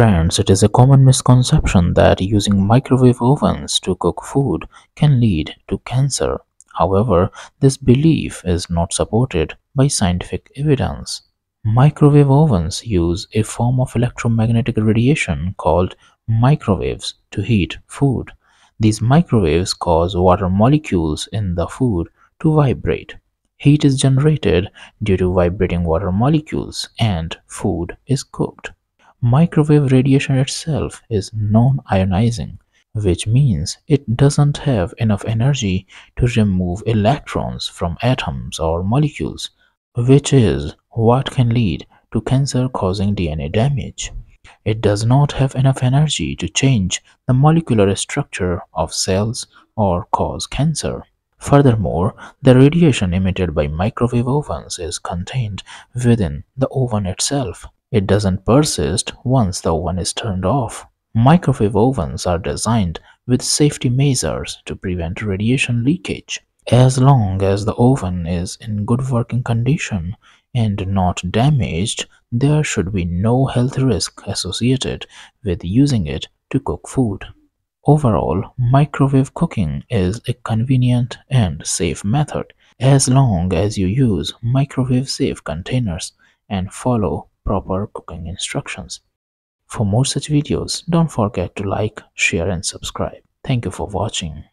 Friends, it is a common misconception that using microwave ovens to cook food can lead to cancer. However, this belief is not supported by scientific evidence. Microwave ovens use a form of electromagnetic radiation called microwaves to heat food. These microwaves cause water molecules in the food to vibrate. Heat is generated due to vibrating water molecules and food is cooked. Microwave radiation itself is non-ionizing, which means it doesn't have enough energy to remove electrons from atoms or molecules, which is what can lead to cancer-causing DNA damage. It does not have enough energy to change the molecular structure of cells or cause cancer. Furthermore, the radiation emitted by microwave ovens is contained within the oven itself. It doesn't persist once the oven is turned off. Microwave ovens are designed with safety measures to prevent radiation leakage. As long as the oven is in good working condition and not damaged, there should be no health risk associated with using it to cook food. Overall, microwave cooking is a convenient and safe method as long as you use microwave safe containers and follow proper cooking instructions. For more such videos, don't forget to like, share and subscribe. Thank you for watching.